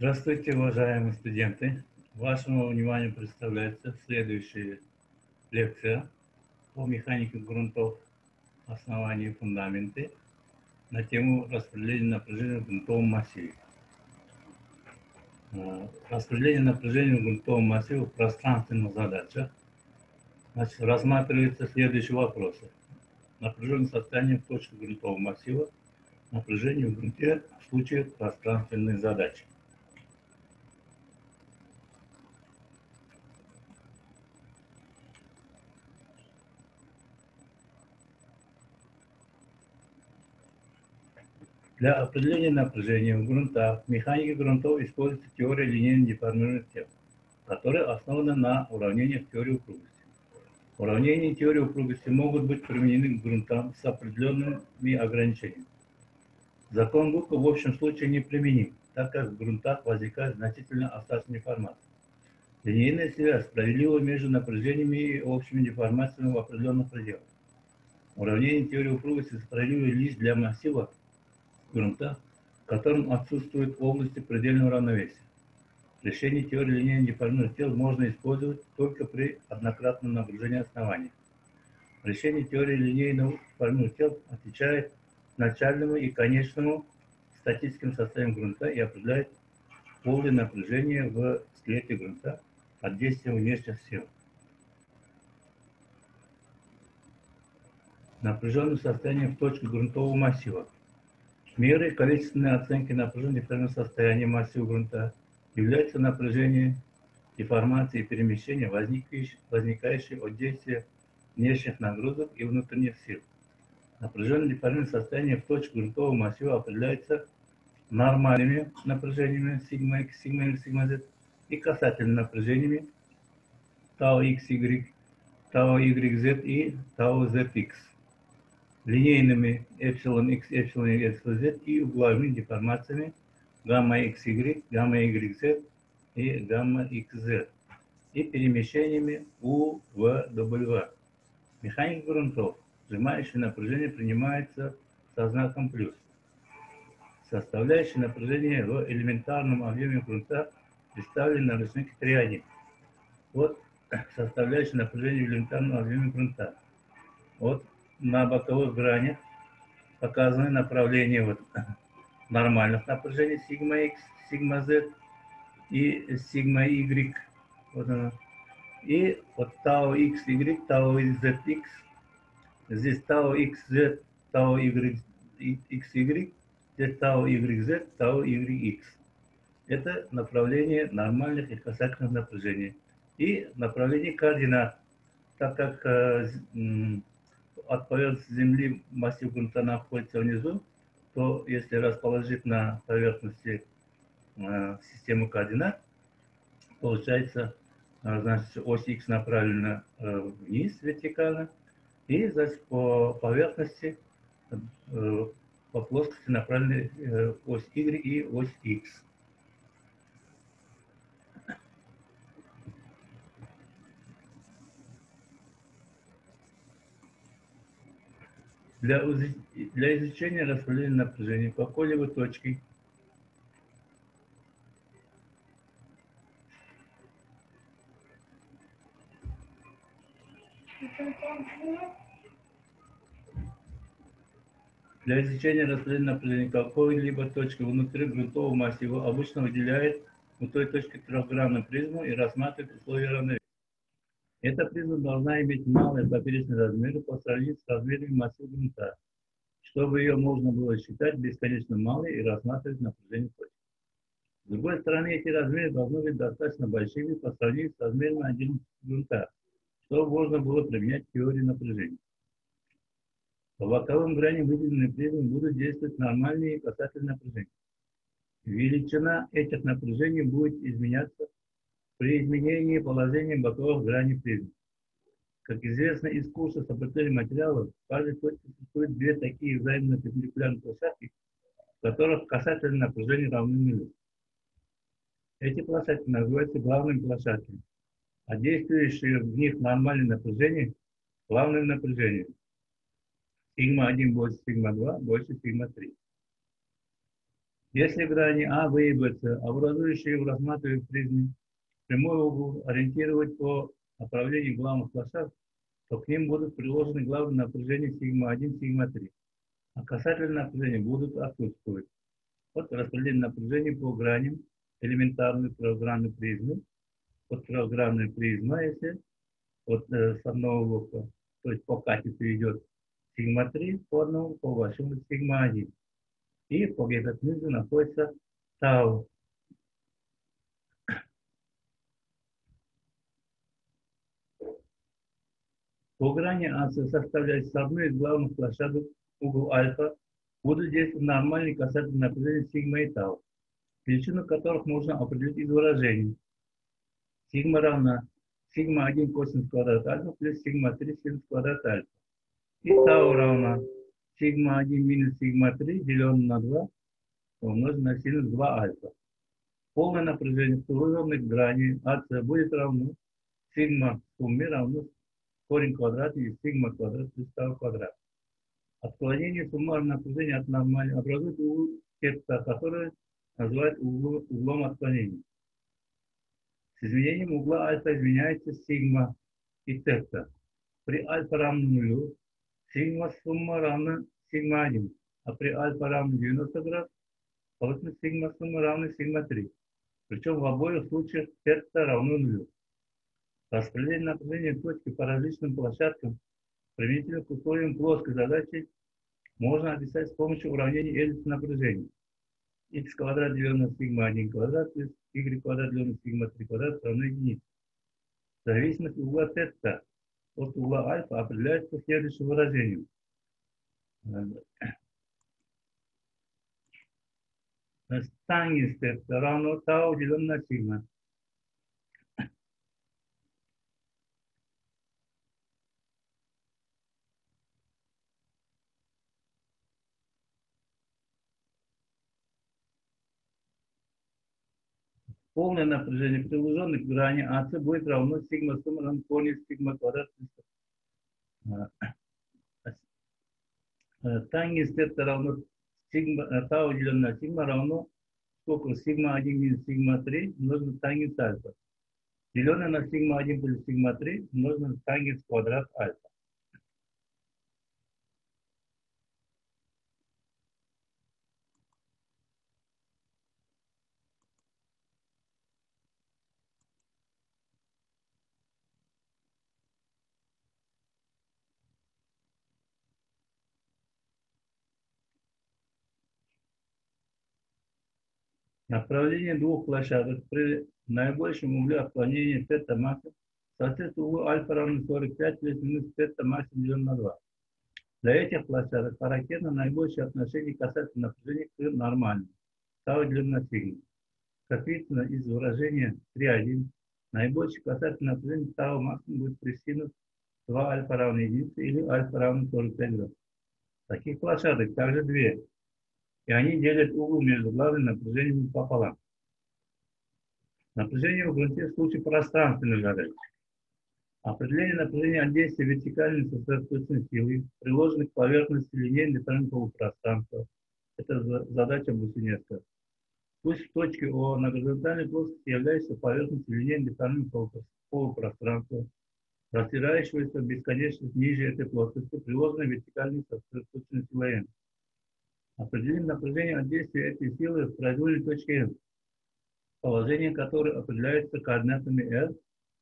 Здравствуйте, уважаемые студенты. Вашему вниманию представляется следующая лекция по механике грунтов, основании фундаменты на тему распределения напряжения в грунтовом массиве. Э, распределение напряжения в грунтовом массиве в пространственных задачах значит, рассматривается следующие вопросы. Напряженное состояние в точке грунтового массива, напряжение в грунте в случае пространственной задачи. Для определения напряжения в грунтах в механике грунтов используется теория линейно деформированных тел, которая основана на уравнениях теории упругости. Уравнения теории упругости могут быть применены к грунтам с определенными ограничениями. Закон Гука в общем случае не применим, так как в грунтах возникает значительно остаточная деформация. Линейная связь справедлива между напряжениями и общими деформациями в определенных пределах. Уравнение теории упругости справедливо лишь для массива грунта, в котором отсутствуют области предельного равновесия. Решение теории линейно деформированных тел можно использовать только при однократном нагружении основания. Решение теории линейного деформированных тел отвечает начальному и конечному статическим состояниям грунта и определяет полное напряжение в скелете грунта от действия внешних сил. Напряженное состояние в точке грунтового массива – Мерой количественной оценки напряжения дифферентного состояния массива грунта является напряжение деформации и перемещения, возникающие от действия внешних нагрузок и внутренних сил. Напряжение деформированное состояние в точке грунтового массива определяется нормальными напряжениями сигма x, сигма y, сигма z и касательными напряжениями tau x, y, tau y, z и tau z x линейными эпсилон x, эпсилон y, z и угловыми деформациями гамма xy, гамма yz и гамма xz и перемещениями u, v, w. Механик грунтов. Сжимающее напряжение принимается со знаком плюс. Составляющие напряжение в элементарном объеме грунта представлены на рисунке 3.1. Вот составляющие напряжение в элементарном объеме грунта. Вот на боковых гранях показаны направления вот нормальных напряжений сигма x, сигма z и сигма y. Вот оно. И вот тау x, y, тау z, x. Здесь тау x, z, тау y, x, y. Здесь тау y, z, тау y, x. Это направление нормальных и касательных напряжений. И направление координат. Так как э, от поверхности Земли массив грунта находится внизу, то если расположить на поверхности э, систему координат, получается, э, значит, ось X направлена э, вниз вертикально, и значит, по поверхности, по плоскости направлены ось Y и ось X. Для, для изучения распределения напряжения по какой-либо точке Для изучения распределения напряжения какой-либо точки внутри грунтового массива обычно выделяет у той точки трехгранную призму и рассматривает условия равновесия. Эта призма должна иметь малые поперечные размеры по сравнению с размерами массива грунта, чтобы ее можно было считать бесконечно малой и рассматривать напряжение точки. С другой стороны, эти размеры должны быть достаточно большими по сравнению с размерами отдельных грунта, чтобы можно было применять теорию напряжения. По боковым граням выделенной призмы будут действовать нормальные касательные напряжения. Величина этих напряжений будет изменяться при изменении положения боковых граней призмы. Как известно из курса сопротивления материалов, в каждой точке существует две такие взаимно перпендикулярные площадки, в которых касательное напряжение равны нулю. Эти площадки называются главными площадками, а действующие в них нормальное напряжение – главным напряжением. Сигма 1 больше сигма 2 больше сигма 3. Если грани А, В и Б, С, образующие в рассматриваемой призме прямой угол, ориентировать по направлению главных площадок, то к ним будут приложены главные напряжения сигма-1, сигма-3. А касательные напряжения будут отсутствовать. Вот распределение напряжения по граням элементарной трехгранной призмы. Вот трехгранная призма, если вот э, с одного бока, то есть по катету идет сигма-3, по одному, по вашему сигма-1. И по гипотенузе находится тау. По грани АС составляет с одной из главных площадок угол альфа, будут действовать нормальные касательные напряжения сигма и тау, величину которых можно определить из выражений. Сигма равна сигма 1 косинус квадрат альфа плюс сигма 3 синус квадрат альфа. И тау равна сигма 1 минус сигма 3 деленное на 2 умножить на синус 2 альфа. Полное напряжение полузорных граней АС будет равно сигма в сумме равно корень квадрата из сигма квадрат плюс тау квадрат. Отклонение суммарного напряжения от нормального образует угол текста, который называют углом, углом отклонения. С изменением угла альфа изменяется сигма и тета. При альфа равно нулю сигма сумма равна сигма 1, а при альфа равно 90 градусов получится сигма сумма равна сигма 3. Причем в обоих случаях тета равно нулю. Распределение напряжения точки по различным площадкам применительно к условиям плоской задачи можно описать с помощью уравнений эллипса напряжения. x квадрат деленное сигма 1 квадрат плюс y квадрат деленное сигма 3 квадрат равно единице. Зависимость угла θ от угла альфа определяется следующим выражением. Тангенс θ равно тау деленное сигма. Полное напряжение приложенных к грани АС будет равно сигма сумма равно сигма квадрат. Тангенс это равно сигма, тау деленное на сигма равно сколько? Сигма 1 минус сигма 3 умножить на тангенс альфа. Деленное на сигма 1 плюс сигма 3 умножить на тангенс квадрат альфа. Направление двух площадок при наибольшем угле отклонения θ максимум соответствует углу альфа равно 45 плюс минус θ максимум делим на 2. Для этих площадок характерно наибольшее отношение касательно напряжения к нормальному. Тау делим на сигма. Как видно из выражения 3.1, наибольшее касательное напряжение тау максимум будет при синус 2 альфа равно единице или альфа равно 45 градусов. Таких площадок также две и они делят угол между главным напряжением пополам. Напряжение в грунте в случае пространственной задачи. Определение напряжения от действия вертикальной сосредоточенной силы, приложенной к поверхности линейной дифференциального пространства. Это задача Бусинецка. Пусть в точке О на горизонтальной плоскости является поверхностью линейной дифференциального полупространства, растирающегося бесконечность ниже этой плоскости, приложенной вертикальной сосредоточенной силой. Определим напряжение от действия этой силы в произвольной точке N, положение которой определяется координатами R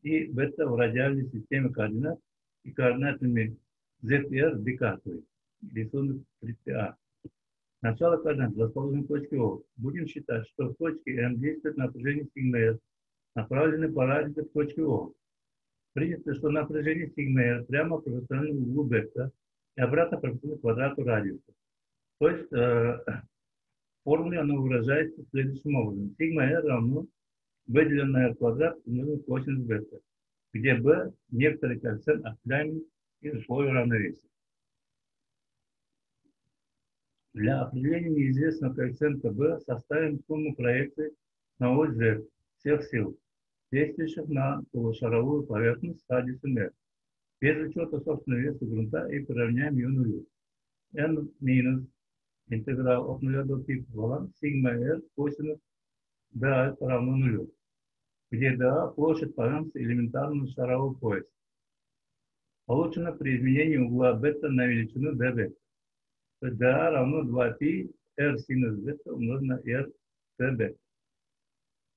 и бета в радиальной системе координат и координатами ZR декатовой. Рисунок 30А. Начало координат расположено в точке О. Будем считать, что в точке N действует напряжение сигма R, направленное по радиусу к точке О. Принято, что напряжение сигма R прямо пропорционально углу бета и обратно пропорционально квадрату радиуса. То есть э, формуле оно выражается следующим образом. Сигма r равно на квадрат умножить косинус бета, где b некоторый коэффициент определяемый из условия равновесия. Для определения неизвестного коэффициента b составим сумму проекций на ось z всех сил, действующих на полушаровую поверхность радиусом r, без учета собственного веса грунта и приравняем ее нулю. n минус интеграл от 0 до π пополам сигма r косинус dA равно нулю, где dA площадь поверхности элементарного шарового пояса. Получено при изменении угла бета на величину dB. То есть dA равно 2π r синус бета умножить на r dB.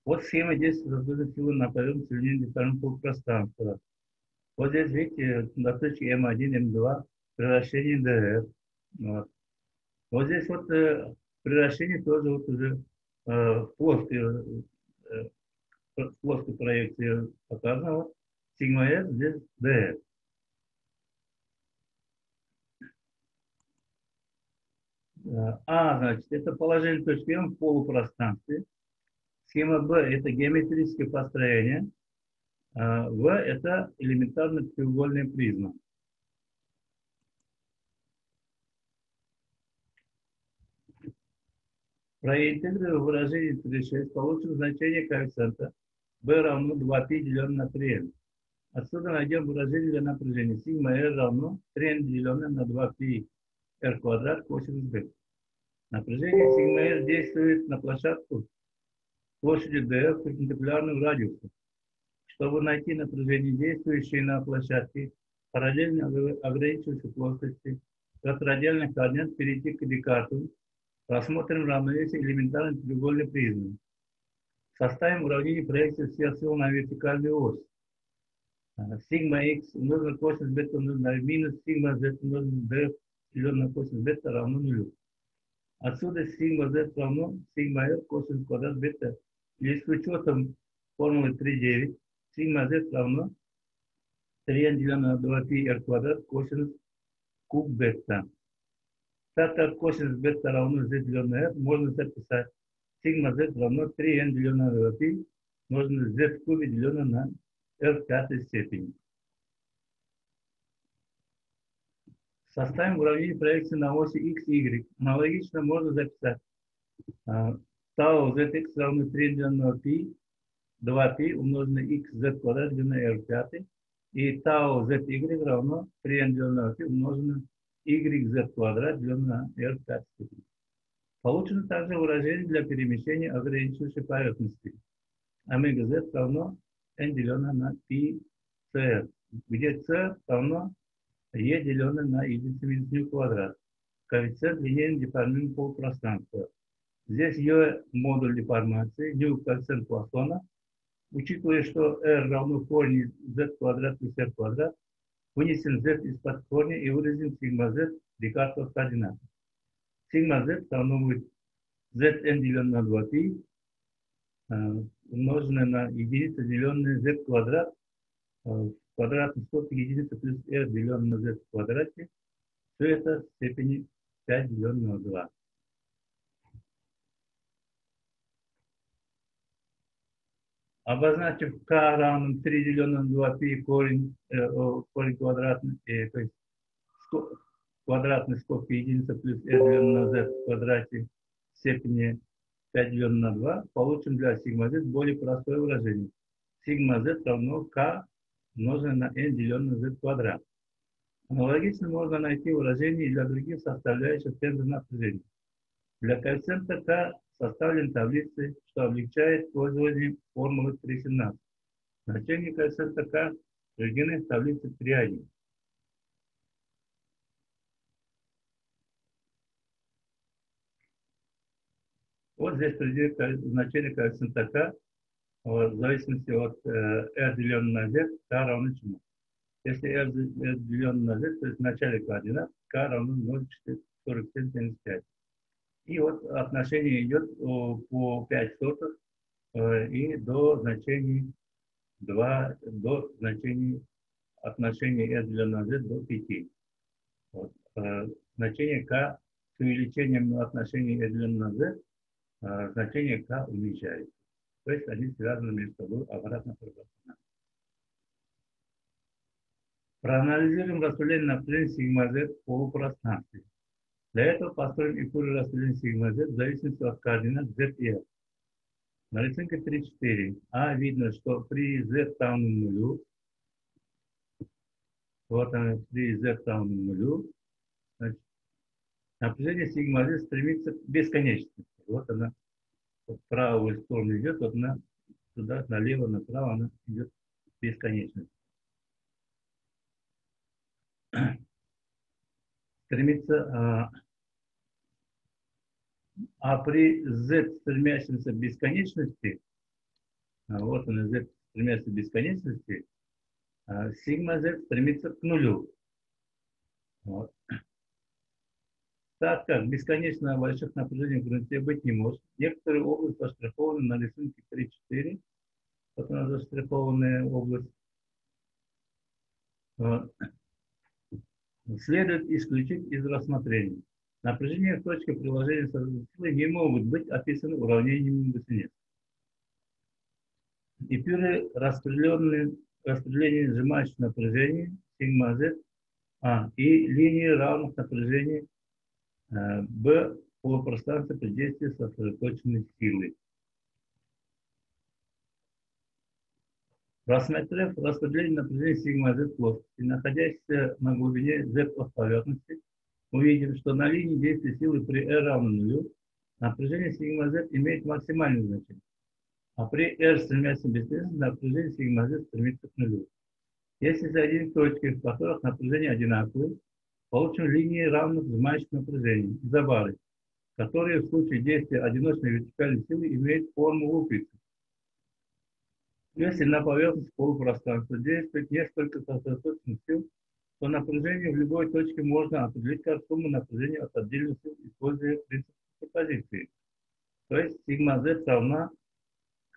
Вот схема действия создания силы на поверхности линейного дифференциального пространства. Вот здесь, видите, на точке М1, М2 превращение ДР. Вот. Вот здесь вот э, превращение тоже вот уже э, в плоской, э, в плоской проекции показано. Сигма S здесь ДР. А, значит, это положение точки М в полупространстве. Схема Б – это геометрическое построение. А в – это элементарно треугольная призма. Проинтегрируя выражение 36, получим значение коэффициента b равно 2π деленное на 3n. Отсюда найдем выражение для напряжения. Сигма r равно 3n деленное на 2π r квадрат косинус b. Напряжение сигма r действует на площадку площади d перпендикулярную радиусу. Чтобы найти напряжение, действующее на площадке, параллельно ограничивающей плоскости, от радиальных координат перейти к Декарту, Рассмотрим равновесие элементарной треугольной призмы. Составим уравнение проекции всех сил на вертикальную ось. Сигма x умножить на косинус бета на минус сигма z умножить на d деленное на косинус бета равно нулю. Отсюда сигма z равно сигма r косинус квадрат бета. Или с учетом формулы 3,9 сигма z равно 3n деленное на 2π r квадрат косинус куб бета. Так как косинус бета равно z деленное r, можно записать сигма z равно 3n деленное на 2π, можно z в кубе деленное на r в пятой степени. Составим уравнение проекции на оси x и y. Аналогично можно записать тау zx равно 3 деленное на π, 2π умножить на x z квадрат деленное на r в пятой, и тау zy равно 3n деленное на π умножить на YZ квадрат деленное на R в пятой степени. Получено также выражение для перемещения ограничивающей поверхности. Омега Z равно n деленное на π CR, где C равно E деленное на единицу минус ню квадрат. Коэффициент линейно деформируемого полупространства. Здесь E модуль деформации, ню коэффициент Платона. Учитывая, что R равно корень Z квадрат плюс R квадрат, вынесем z из-под корня и выразим сигма z Декартов координат. Сигма z равно будет zn деленное на 2π умноженное на единицу деленное z квадрат в квадратной скобке единица плюс r деленное на z в квадрате. Все это в степени 5 деленное на 2. Обозначив k равным 3 деленное на 2π корень, э, корень квадратный, э, то есть квадратной скобки единица плюс r деленное на z в квадрате в степени 5 деленное на 2, получим для сигма z более простое выражение. Сигма z равно k умноженное на n деленное на z квадрат. Аналогично можно найти выражение для других составляющих центра напряжения. Для коэффициента k составлен таблицей, что облегчает пользование формулы 3.17. Значение коэффициента k приведены в таблице 3.1. Вот здесь приведено значение коэффициента k в зависимости от э, r деленное на z, k равно чему. Если r деленное на z, то есть в начале координат, k равно 0,4775. И вот отношение идет по 5 сотых э, и до значений 2, до значений отношения r деленное на z до 5. Вот. Э, значение k с увеличением отношения r деленное на z, э, значение k уменьшается. То есть они связаны между собой обратно пропорционально. Проанализируем распределение напряжения сигма z в полупространстве. Для этого построим икуру распределения сигма z в зависимости от координат z и r. На рисунке 3.4 а видно, что при z равно нулю, вот она, при z равно нулю, значит, напряжение сигма Z стремится к бесконечности. Вот она в правую сторону идет, вот она туда, налево, направо, она идет бесконечность. Стремится, а, а при Z стремящемся бесконечности, а вот он Z стремящийся бесконечности, а, сигма Z стремится к нулю. Вот. Так как бесконечно больших напряжений в грунте быть не может, некоторые области заштрихованы на рисунке 3-4. Вот она заштрихованная область. Вот. Следует исключить из рассмотрения. Напряжение в точке приложения силы не могут быть описаны уравнениями Гусинец. И при распределении сжимающих напряжений сигма Z а, и линии равных напряжений Э, Б. Полупространство при действии сосредоточенной силы. Рассмотрев распределение напряжения сигма Z плоскости, находящейся на глубине Z поверхности, увидим, что на линии действия силы при R равно нулю напряжение сигма Z имеет максимальное значение, а при R стремящем бесконечно напряжение сигма Z стремится к нулю. Если соединить точки, в которых напряжение одинаковое, получим линии равных сжимающих напряжений, изобары, которые в случае действия одиночной вертикальной силы имеют форму луковицы. Если на поверхности полупространства действует несколько сосредоточенных сил, то напряжение в любой точке можно определить как сумму напряжения от отдельных сил, используя принцип суперпозиции. То есть сигма z равна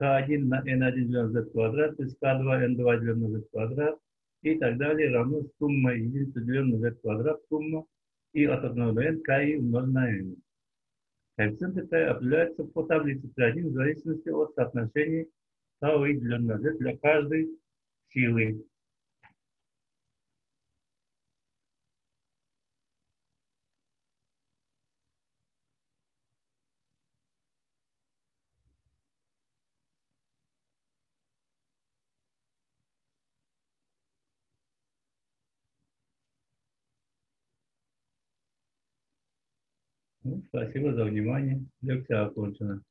k1 на n1 делено на z квадрат, то есть k2 n2 делено на z квадрат, и так далее равно сумма единицы деленной на z квадрат, сумма и от 1 до n k умноженное на n. Коэффициенты k определяются по таблице P1 в зависимости от соотношений tau и z для каждой силы. Ну, спасибо за внимание. Лекция окончена.